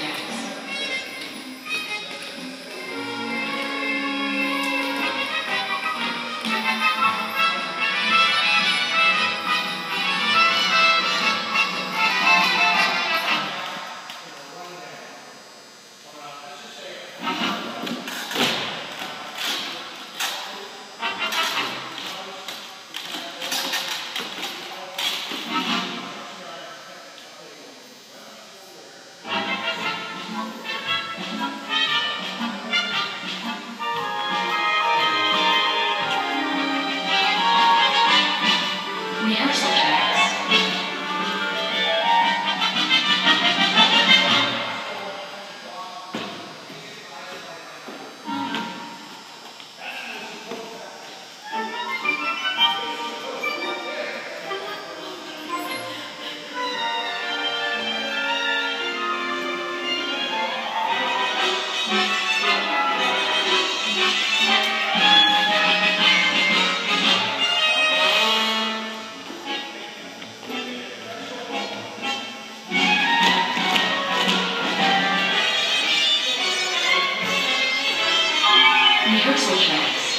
Yeah. on. Rehearsal tracks.